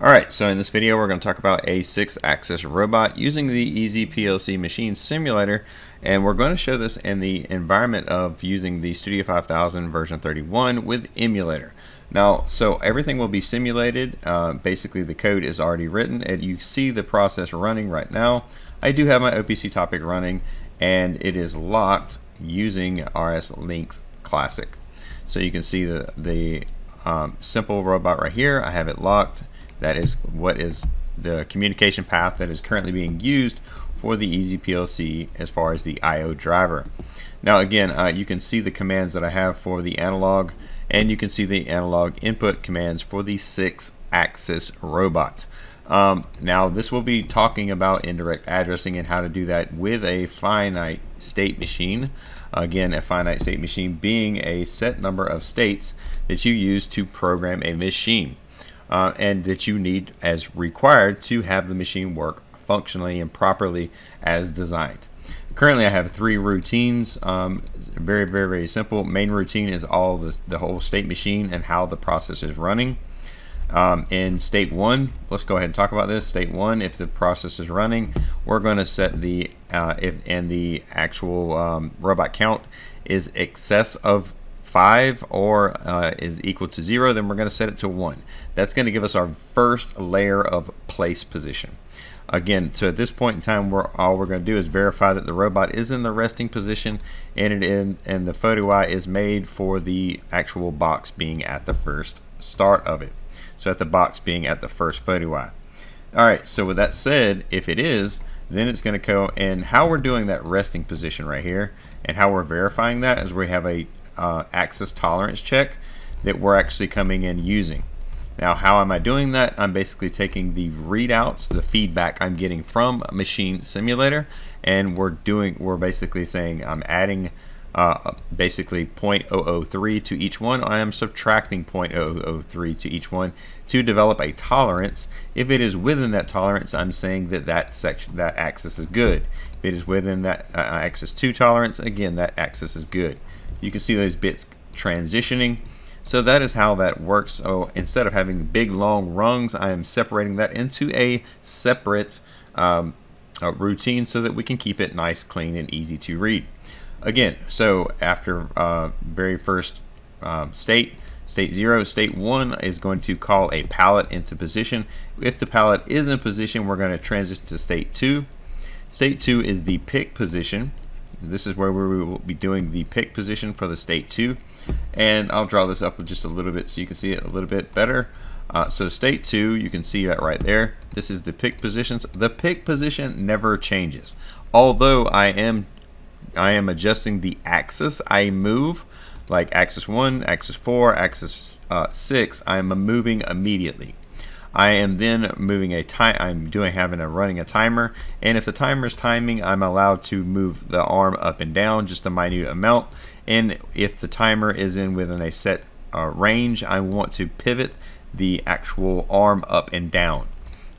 Alright, so in this video we're going to talk about a 6-axis robot using the Easy PLC Machine Simulator and we're going to show this in the environment of using the Studio 5000 version 31 with emulator. Now, so everything will be simulated. Uh, basically the code is already written and you see the process running right now. I do have my OPC topic running and it is locked using RSLinx Classic. So you can see the, the um, simple robot right here. I have it locked that is what is the communication path that is currently being used for the EasyPLC as far as the I.O. driver. Now again, uh, you can see the commands that I have for the analog and you can see the analog input commands for the six axis robot. Um, now this will be talking about indirect addressing and how to do that with a finite state machine. Again, a finite state machine being a set number of states that you use to program a machine uh, and that you need as required to have the machine work functionally and properly as designed. Currently I have three routines, um, very, very, very simple. Main routine is all the, the whole state machine and how the process is running. Um, in state one, let's go ahead and talk about this. State one, if the process is running, we're going to set the uh, if and the actual um, robot count is excess of 5 or uh, is equal to 0, then we're going to set it to 1. That's going to give us our first layer of place position. Again, so at this point in time, we're, all we're going to do is verify that the robot is in the resting position and, it in, and the photo eye is made for the actual box being at the first start of it. So at the box being at the first photo eye. Alright, so with that said, if it is, then it's going to go and how we're doing that resting position right here and how we're verifying that is we have a uh, axis tolerance check that we're actually coming in using. Now, how am I doing that? I'm basically taking the readouts, the feedback I'm getting from Machine Simulator, and we're doing, we're basically saying I'm adding uh, basically 0.003 to each one. I am subtracting 0.003 to each one to develop a tolerance. If it is within that tolerance, I'm saying that that section, that axis is good. If it is within that uh, axis 2 tolerance, again, that axis is good you can see those bits transitioning. So that is how that works. So instead of having big long rungs, I am separating that into a separate um, routine so that we can keep it nice, clean, and easy to read. Again, so after uh, very first uh, state, state 0, state 1 is going to call a pallet into position. If the pallet is in position, we're going to transition to state 2. State 2 is the pick position. This is where we will be doing the pick position for the state 2 and I'll draw this up just a little bit so you can see it a little bit better. Uh, so state 2, you can see that right there. This is the pick positions. The pick position never changes. Although I am I am adjusting the axis I move, like axis 1, axis 4, axis uh, 6, I am moving immediately. I am then moving a time. I'm doing having a running a timer, and if the timer is timing, I'm allowed to move the arm up and down just a minute amount. And if the timer is in within a set uh, range, I want to pivot the actual arm up and down.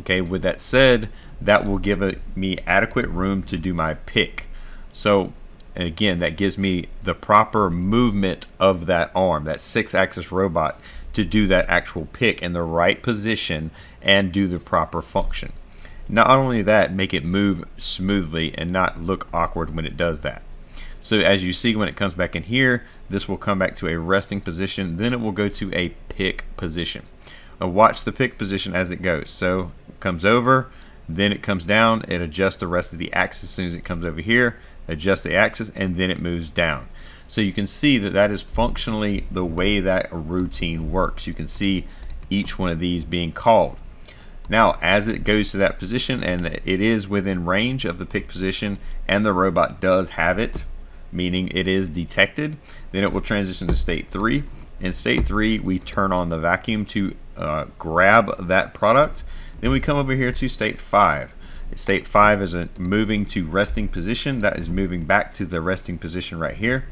Okay. With that said, that will give me adequate room to do my pick. So again, that gives me the proper movement of that arm, that six-axis robot to do that actual pick in the right position and do the proper function. Not only that, make it move smoothly and not look awkward when it does that. So as you see when it comes back in here, this will come back to a resting position, then it will go to a pick position. Now watch the pick position as it goes. So it comes over, then it comes down, it adjusts the rest of the axis as soon as it comes over here, adjusts the axis, and then it moves down. So you can see that that is functionally the way that routine works. You can see each one of these being called. Now, as it goes to that position and it is within range of the pick position and the robot does have it, meaning it is detected, then it will transition to state 3. In state 3, we turn on the vacuum to uh, grab that product. Then we come over here to state 5. State 5 is a moving to resting position. That is moving back to the resting position right here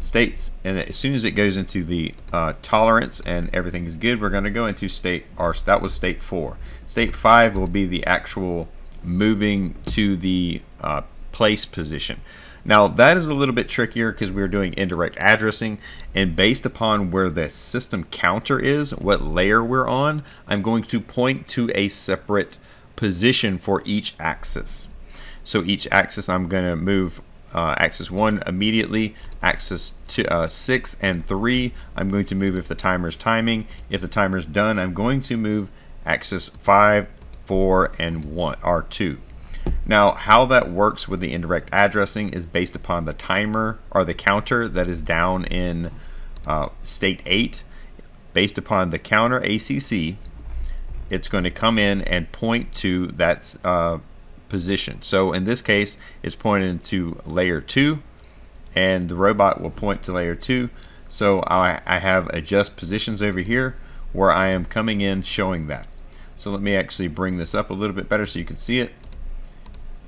states. And as soon as it goes into the uh, tolerance and everything is good we're going to go into state or that was state 4 state 5 will be the actual moving to the uh, place position. Now that is a little bit trickier because we're doing indirect addressing and based upon where the system counter is, what layer we're on, I'm going to point to a separate position for each axis. So each axis I'm going to move uh, axis 1 immediately, axis two, uh, 6 and 3 I'm going to move if the timer is timing. If the timer is done I'm going to move axis 5, 4, and 1, R2. Now, how that works with the indirect addressing is based upon the timer or the counter that is down in uh, state 8. Based upon the counter ACC, it's going to come in and point to that uh, position. So in this case, it's pointing to layer 2, and the robot will point to layer 2. So I, I have adjust positions over here where I am coming in showing that. So let me actually bring this up a little bit better so you can see it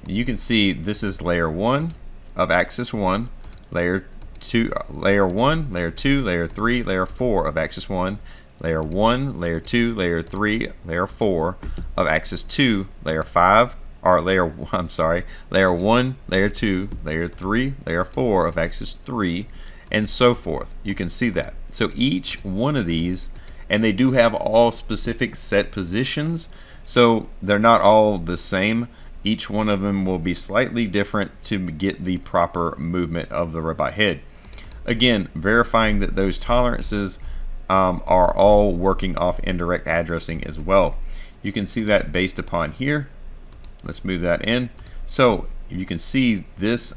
you can see this is layer 1 of axis 1, layer 2, layer 1, layer 2, layer 3, layer 4 of axis 1, layer 1, layer 2, layer 3, layer 4 of axis 2, layer 5, or layer, I'm sorry, layer 1, layer 2, layer 3, layer 4 of axis 3, and so forth. You can see that. So each one of these, and they do have all specific set positions, so they're not all the same, each one of them will be slightly different to get the proper movement of the robot head. Again, verifying that those tolerances um, are all working off indirect addressing as well. You can see that based upon here. Let's move that in. So you can see this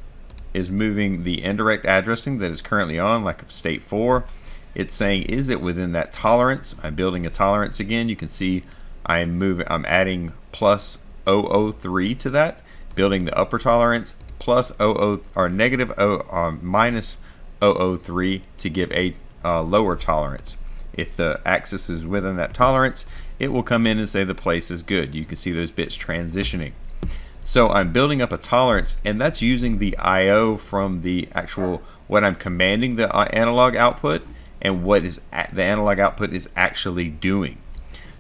is moving the indirect addressing that is currently on, like state 4. It's saying, is it within that tolerance? I'm building a tolerance again. You can see I'm moving, I'm adding plus 003 to that, building the upper tolerance plus 00 or negative 0 or minus 003 to give a uh, lower tolerance. If the axis is within that tolerance, it will come in and say the place is good. You can see those bits transitioning. So I'm building up a tolerance, and that's using the I.O. from the actual what I'm commanding the uh, analog output and what is the analog output is actually doing.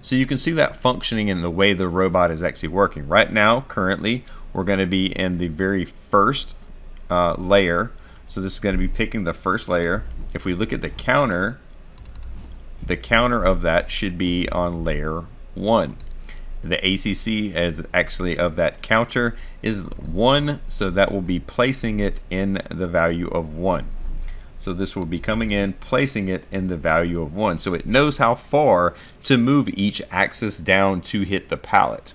So you can see that functioning in the way the robot is actually working. Right now, currently, we're going to be in the very first uh, layer. So this is going to be picking the first layer. If we look at the counter, the counter of that should be on layer 1. The ACC is actually of that counter is 1, so that will be placing it in the value of 1. So this will be coming in, placing it in the value of 1. So it knows how far to move each axis down to hit the pallet,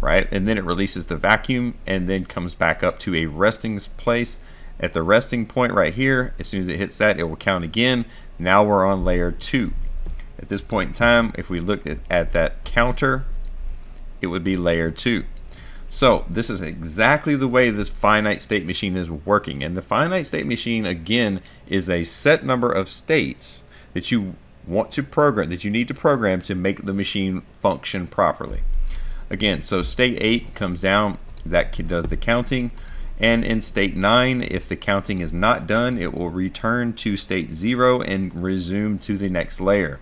right? And then it releases the vacuum and then comes back up to a resting place. At the resting point right here, as soon as it hits that, it will count again. Now we're on layer 2. At this point in time, if we looked at, at that counter, it would be layer 2. So this is exactly the way this finite state machine is working. And the finite state machine, again, is a set number of states that you want to program, that you need to program to make the machine function properly. Again, so state 8 comes down, that does the counting. And in state 9, if the counting is not done, it will return to state 0 and resume to the next layer.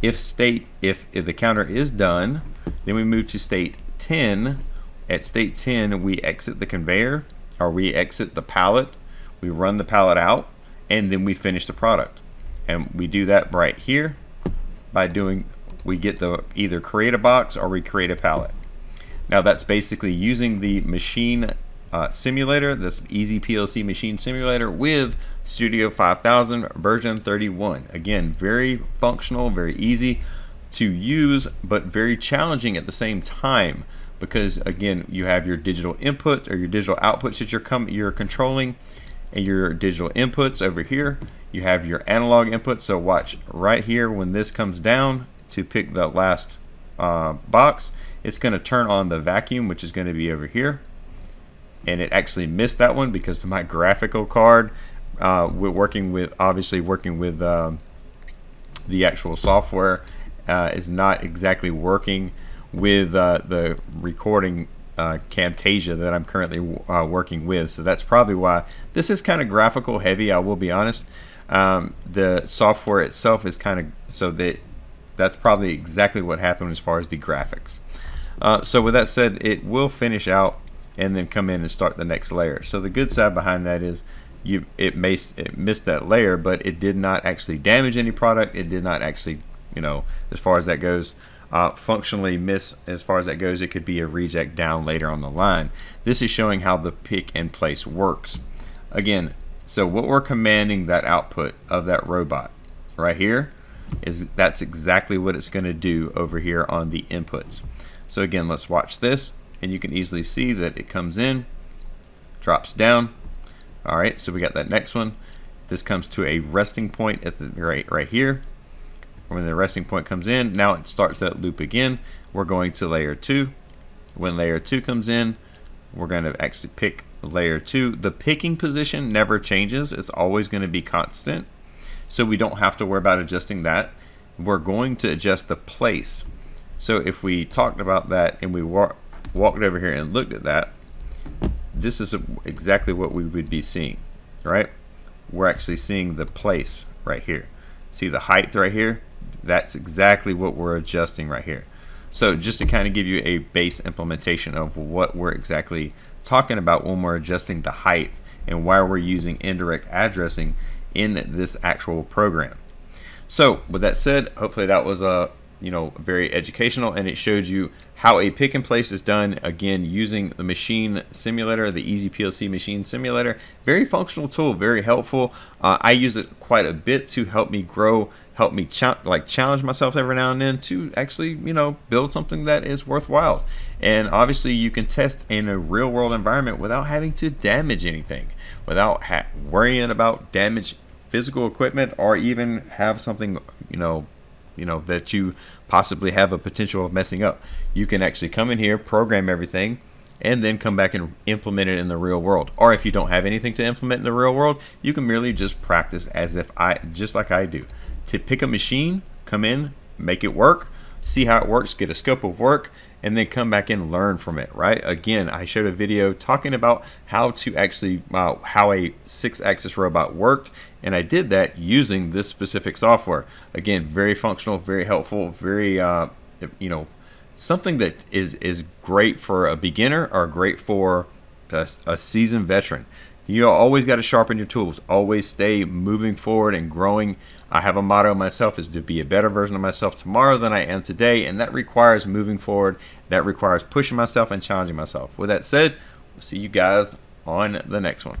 If state, if, if the counter is done, then we move to state 10, at state 10, we exit the conveyor or we exit the pallet, we run the pallet out, and then we finish the product. And we do that right here by doing, we get the either create a box or we create a pallet. Now that's basically using the machine uh, simulator, this Easy PLC machine simulator with Studio 5000 version 31. Again, very functional, very easy to use, but very challenging at the same time because again you have your digital input or your digital outputs that you're you're controlling and your digital inputs over here. You have your analog input so watch right here. When this comes down to pick the last uh, box it's going to turn on the vacuum which is going to be over here and it actually missed that one because my graphical card uh, we're working with obviously working with um, the actual software uh, is not exactly working with uh, the recording uh, Camtasia that I'm currently uh, working with. So that's probably why this is kind of graphical heavy. I will be honest. Um, the software itself is kind of so that that's probably exactly what happened as far as the graphics. Uh, so with that said, it will finish out and then come in and start the next layer. So the good side behind that is you it, may, it missed that layer, but it did not actually damage any product. It did not actually, you know, as far as that goes, uh, functionally miss as far as that goes. It could be a reject down later on the line. This is showing how the pick and place works. Again, so what we're commanding that output of that robot right here is that's exactly what it's going to do over here on the inputs. So again, let's watch this and you can easily see that it comes in, drops down. All right, so we got that next one. This comes to a resting point at the right right here. When the resting point comes in, now it starts that loop again. We're going to layer two. When layer two comes in, we're going to actually pick layer two. The picking position never changes. It's always going to be constant. So we don't have to worry about adjusting that. We're going to adjust the place. So if we talked about that and we walked over here and looked at that, this is exactly what we would be seeing, right? We're actually seeing the place right here. See the height right here? That's exactly what we're adjusting right here. So just to kind of give you a base implementation of what we're exactly talking about when we're adjusting the height and why we're using indirect addressing in this actual program. So with that said, hopefully that was a you know very educational and it showed you how a pick and place is done again using the machine simulator the easy plc machine simulator. Very functional tool very helpful. Uh, i use it quite a bit to help me grow help me ch like challenge myself every now and then to actually you know build something that is worthwhile. And obviously you can test in a real world environment without having to damage anything without worrying about damage physical equipment or even have something you know you know that you possibly have a potential of messing up you can actually come in here program everything and then come back and implement it in the real world. Or if you don't have anything to implement in the real world, you can merely just practice as if I, just like I do to pick a machine, come in, make it work, see how it works, get a scope of work, and then come back and learn from it, right? Again, I showed a video talking about how to actually, uh, how a six axis robot worked, and I did that using this specific software. Again, very functional, very helpful, very, uh, you know, something that is, is great for a beginner or great for a, a seasoned veteran. You always got to sharpen your tools, always stay moving forward and growing I have a motto myself is to be a better version of myself tomorrow than I am today, and that requires moving forward. That requires pushing myself and challenging myself. With that said, we'll see you guys on the next one.